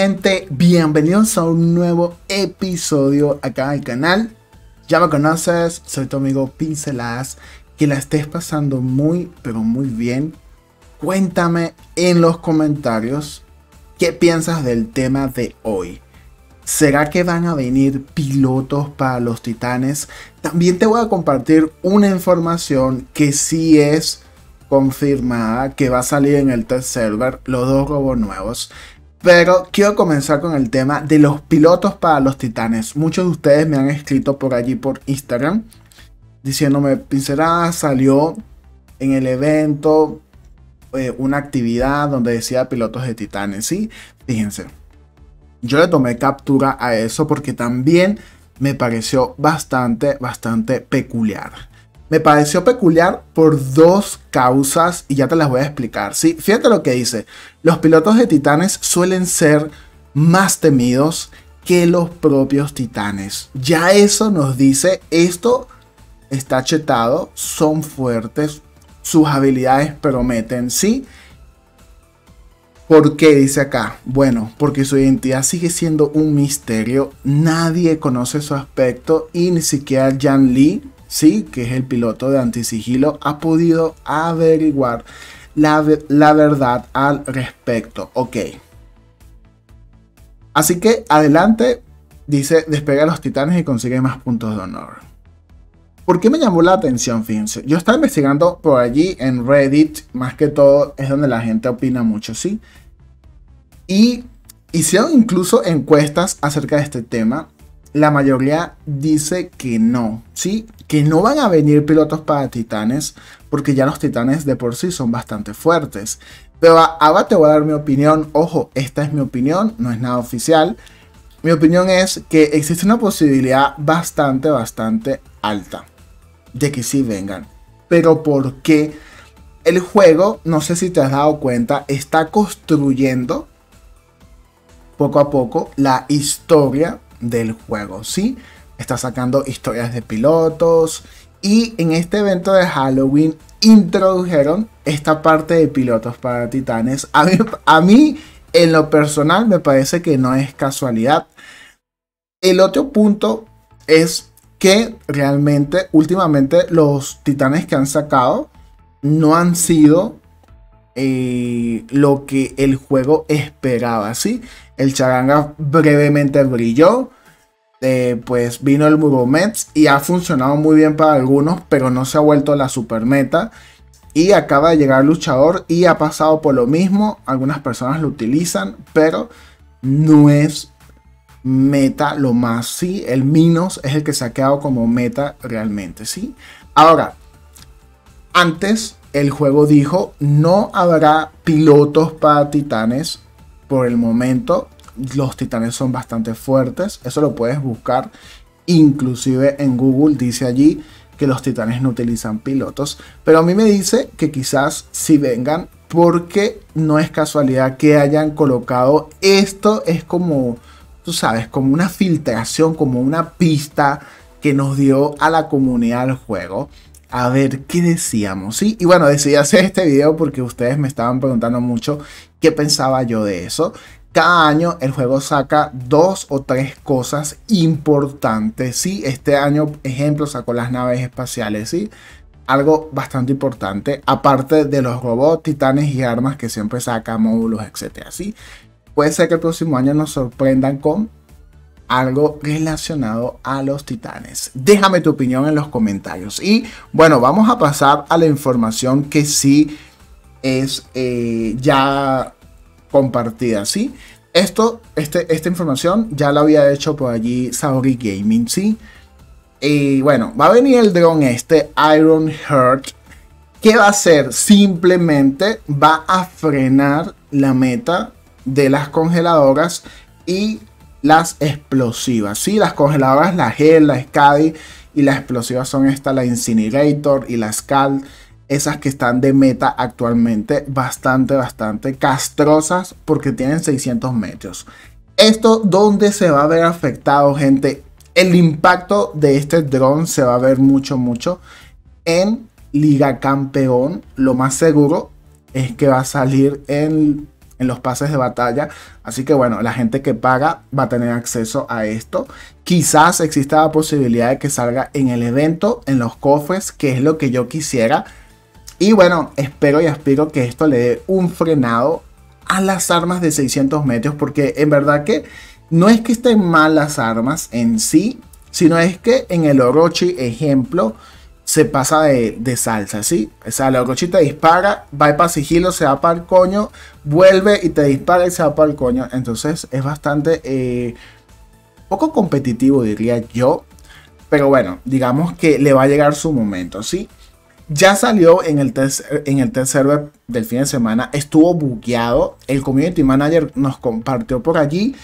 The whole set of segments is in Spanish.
Gente, bienvenidos a un nuevo episodio acá el canal. Ya me conoces, soy tu amigo Pinceladas. Que la estés pasando muy, pero muy bien. Cuéntame en los comentarios qué piensas del tema de hoy. ¿Será que van a venir pilotos para los titanes? También te voy a compartir una información que sí es confirmada que va a salir en el test server los dos robos nuevos. Pero quiero comenzar con el tema de los pilotos para los titanes. Muchos de ustedes me han escrito por allí por Instagram diciéndome, Pincelada salió en el evento eh, una actividad donde decía pilotos de titanes. Sí, fíjense. Yo le tomé captura a eso porque también me pareció bastante, bastante peculiar. Me pareció peculiar por dos causas y ya te las voy a explicar. Sí, fíjate lo que dice. Los pilotos de titanes suelen ser más temidos que los propios titanes. Ya eso nos dice, esto está chetado, son fuertes, sus habilidades prometen, ¿sí? ¿Por qué dice acá? Bueno, porque su identidad sigue siendo un misterio, nadie conoce su aspecto y ni siquiera Jan Lee, sí, que es el piloto de antisigilo, ha podido averiguar la, la verdad al respecto. Ok. Así que adelante, dice, despega a los titanes y consigue más puntos de honor. ¿Por qué me llamó la atención? Fíjense, yo estaba investigando por allí en Reddit, más que todo es donde la gente opina mucho, ¿sí? Y hicieron incluso encuestas acerca de este tema la mayoría dice que no, ¿sí? Que no van a venir pilotos para titanes, porque ya los titanes de por sí son bastante fuertes. Pero ahora te voy a dar mi opinión. Ojo, esta es mi opinión, no es nada oficial. Mi opinión es que existe una posibilidad bastante, bastante alta de que sí vengan. Pero ¿por qué? El juego, no sé si te has dado cuenta, está construyendo poco a poco la historia del juego, ¿sí? Está sacando historias de pilotos y en este evento de Halloween introdujeron esta parte de pilotos para titanes. A mí, a mí en lo personal me parece que no es casualidad. El otro punto es que realmente últimamente los titanes que han sacado no han sido eh, lo que el juego esperaba, ¿sí? El charanga brevemente brilló, eh, pues vino el Muromets y ha funcionado muy bien para algunos, pero no se ha vuelto la super meta. Y acaba de llegar luchador y ha pasado por lo mismo. Algunas personas lo utilizan, pero no es meta lo más. Sí, el Minos es el que se ha quedado como meta realmente. Sí, ahora, antes el juego dijo, no habrá pilotos para titanes por el momento. Los titanes son bastante fuertes, eso lo puedes buscar. Inclusive en Google dice allí que los titanes no utilizan pilotos. Pero a mí me dice que quizás si vengan porque no es casualidad que hayan colocado esto. Es como, tú sabes, como una filtración, como una pista que nos dio a la comunidad del juego a ver qué decíamos, ¿sí? Y bueno, decidí hacer este video porque ustedes me estaban preguntando mucho qué pensaba yo de eso. Cada año el juego saca dos o tres cosas importantes, ¿sí? Este año, ejemplo, sacó las naves espaciales, ¿sí? Algo bastante importante, aparte de los robots, titanes y armas que siempre saca, módulos, etcétera, ¿sí? Puede ser que el próximo año nos sorprendan con algo relacionado a los titanes. Déjame tu opinión en los comentarios. Y bueno, vamos a pasar a la información que sí es eh, ya compartida, ¿sí? Esto, este, esta información ya la había hecho por allí Saori Gaming, ¿sí? Y bueno, va a venir el dron este, Iron Heart. ¿Qué va a hacer? Simplemente va a frenar la meta de las congeladoras y las explosivas. Sí, las congeladoras, la Gel, la Scadi y las explosivas son esta, la Incinerator y la Scald. Esas que están de meta actualmente bastante, bastante castrosas porque tienen 600 metros. Esto, ¿dónde se va a ver afectado, gente? El impacto de este dron se va a ver mucho, mucho en Liga Campeón. Lo más seguro es que va a salir en en los pases de batalla. Así que bueno, la gente que paga va a tener acceso a esto. Quizás exista la posibilidad de que salga en el evento, en los cofres, que es lo que yo quisiera. Y bueno, espero y aspiro que esto le dé un frenado a las armas de 600 metros, porque en verdad que no es que estén mal las armas en sí, sino es que en el Orochi, ejemplo, se pasa de, salsa, ¿sí? O sea, el Orochi te dispara, va para sigilo, se va para el coño, vuelve y te dispara y se va para el coño. Entonces es bastante eh, poco competitivo, diría yo. Pero bueno, digamos que le va a llegar su momento, ¿sí? Ya salió en el, test, en el test server del fin de semana, estuvo bugueado. El community manager nos compartió por allí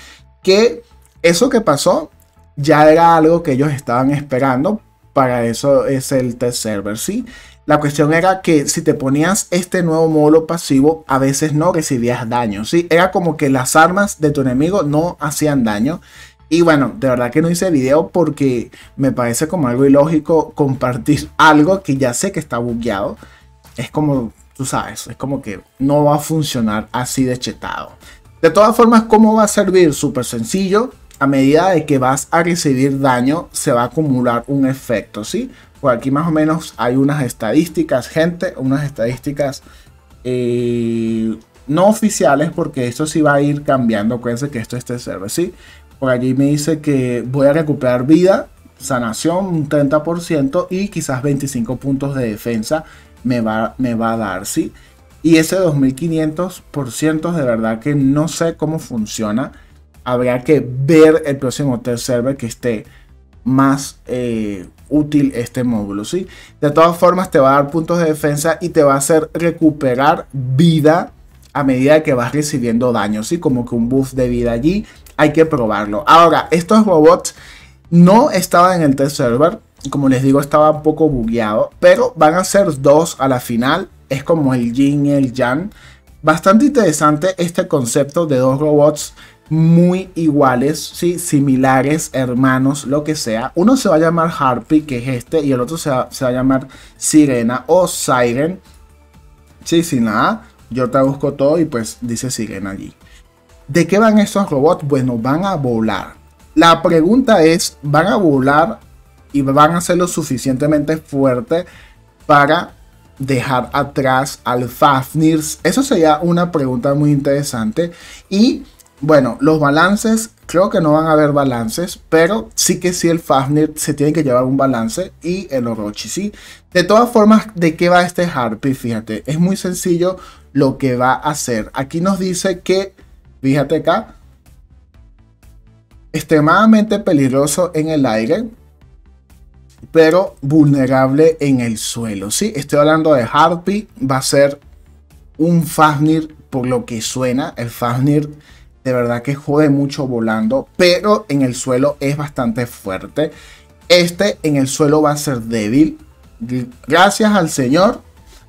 que eso que pasó ya era algo que ellos estaban esperando. Para eso es el test server, ¿sí? La cuestión era que si te ponías este nuevo módulo pasivo, a veces no recibías daño, ¿sí? Era como que las armas de tu enemigo no hacían daño. Y bueno, de verdad que no hice video porque me parece como algo ilógico compartir algo que ya sé que está bugueado. Es como, tú sabes, es como que no va a funcionar así de chetado. De todas formas, ¿cómo va a servir? Súper sencillo. A medida de que vas a recibir daño, se va a acumular un efecto, ¿sí? Por aquí más o menos hay unas estadísticas, gente, unas estadísticas eh, no oficiales, porque esto sí va a ir cambiando. Acuérdense que esto es este server, ¿sí? Por allí me dice que voy a recuperar vida, sanación un 30% y quizás 25 puntos de defensa me va, me va a dar, ¿sí? Y ese 2500% de verdad que no sé cómo funciona. Habría que ver el próximo test server que esté más eh, útil este módulo, ¿sí? De todas formas te va a dar puntos de defensa y te va a hacer recuperar vida a medida que vas recibiendo daño, ¿sí? Como que un buff de vida allí hay que probarlo. Ahora, estos robots no estaban en el test server. Como les digo, estaba un poco bugueado. Pero van a ser dos a la final. Es como el yin y el yang. Bastante interesante este concepto de dos robots muy iguales, ¿sí? similares, hermanos, lo que sea. Uno se va a llamar Harpy, que es este, y el otro se va, se va a llamar Sirena o Siren. Sí, sin nada. Yo busco todo y pues dice Sirena allí. ¿De qué van estos robots? Bueno, van a volar. La pregunta es, ¿van a volar y van a ser lo suficientemente fuerte para dejar atrás al Fafnir? Eso sería una pregunta muy interesante. Y bueno, los balances, creo que no van a haber balances, pero sí que sí el Fafnir se tiene que llevar un balance y el Orochi sí. De todas formas, ¿de qué va este Harpy? Fíjate, es muy sencillo lo que va a hacer. Aquí nos dice que Fíjate acá. Extremadamente peligroso en el aire, pero vulnerable en el suelo. Sí, estoy hablando de Harpy. Va a ser un Fafnir por lo que suena. El Fafnir de verdad que jode mucho volando, pero en el suelo es bastante fuerte. Este en el suelo va a ser débil. Gracias al Señor,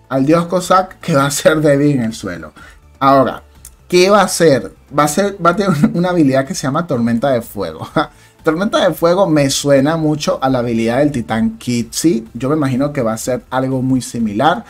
al Dios Cossack, que va a ser débil en el suelo. Ahora, ¿qué va a hacer? va a, ser, va a tener una habilidad que se llama Tormenta de Fuego. Tormenta de Fuego me suena mucho a la habilidad del Titán Kitsi. Yo me imagino que va a ser algo muy similar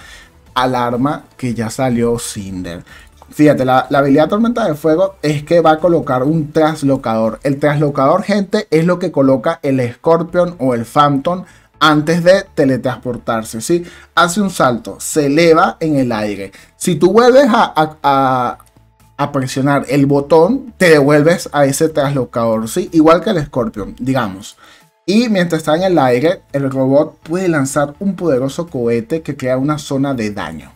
al arma que ya salió Cinder. Fíjate, la, habilidad Tormenta de Fuego es que va a colocar un traslocador. El traslocador, gente, es lo que coloca el Scorpion o el Phantom antes de teletransportarse. ¿sí? Hace un salto, se eleva en el aire. Si tú vuelves a a presionar el botón, te devuelves a ese traslocador, ¿sí? Igual que el Scorpion, digamos. Y mientras está en el aire, el robot puede lanzar un poderoso cohete que crea una zona de daño.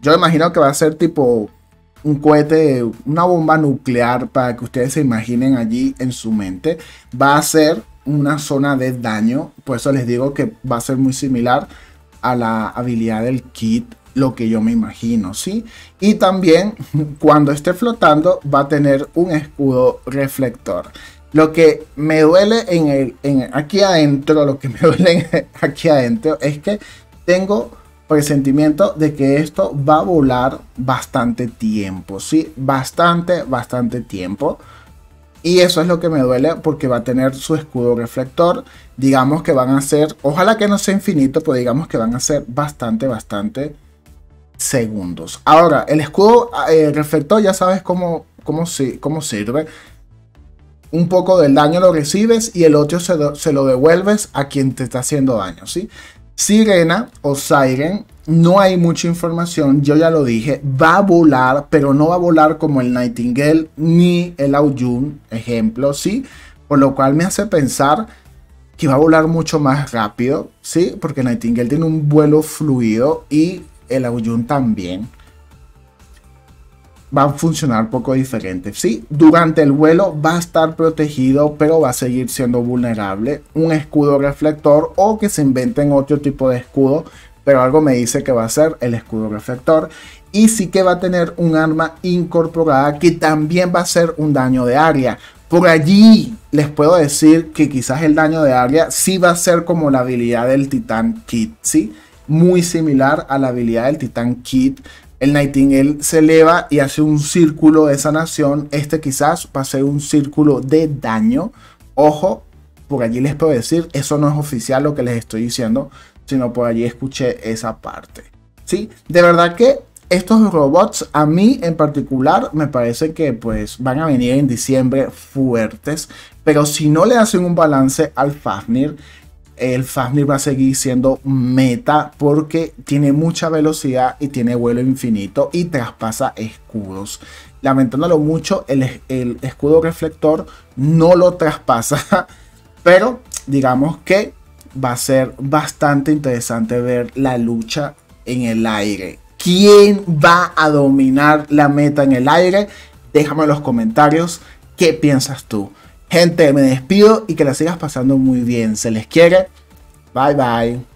Yo imagino que va a ser tipo un cohete, una bomba nuclear para que ustedes se imaginen allí en su mente. Va a ser una zona de daño, por eso les digo que va a ser muy similar a la habilidad del kit lo que yo me imagino, ¿sí? Y también cuando esté flotando va a tener un escudo reflector. Lo que me duele en el, aquí adentro, lo que me duele aquí adentro es que tengo presentimiento de que esto va a volar bastante tiempo, ¿sí? Bastante, bastante tiempo. Y eso es lo que me duele porque va a tener su escudo reflector. Digamos que van a ser, ojalá que no sea infinito, pero digamos que van a ser bastante, bastante segundos. Ahora, el escudo eh, reflector ya sabes cómo, cómo, cómo sirve. Un poco del daño lo recibes y el otro se, se, lo devuelves a quien te está haciendo daño, ¿sí? Sirena o Siren, no hay mucha información, yo ya lo dije, va a volar, pero no va a volar como el Nightingale ni el Aoyun, ejemplo, ¿sí? Por lo cual me hace pensar que va a volar mucho más rápido, ¿sí? Porque Nightingale tiene un vuelo fluido y el Aoyun también. Va a funcionar un poco diferente, ¿sí? Durante el vuelo va a estar protegido, pero va a seguir siendo vulnerable. Un escudo reflector o que se inventen otro tipo de escudo, pero algo me dice que va a ser el escudo reflector. Y sí que va a tener un arma incorporada que también va a ser un daño de área. Por allí les puedo decir que quizás el daño de área sí va a ser como la habilidad del Titan Kit, ¿sí? Muy similar a la habilidad del Titan Kit. El Nightingale se eleva y hace un círculo de sanación. Este quizás va a ser un círculo de daño. Ojo, por allí les puedo decir, eso no es oficial lo que les estoy diciendo, sino por allí escuché esa parte. ¿Sí? De verdad que estos robots a mí en particular me parece que pues van a venir en diciembre fuertes, pero si no le hacen un balance al Fafnir, el Fafnir va a seguir siendo meta porque tiene mucha velocidad y tiene vuelo infinito y traspasa escudos. Lamentándolo mucho, el, el escudo reflector no lo traspasa, pero digamos que va a ser bastante interesante ver la lucha en el aire quién va a dominar la meta en el aire. Déjame en los comentarios qué piensas tú. Gente, me despido y que la sigas pasando muy bien. Se les quiere. Bye bye.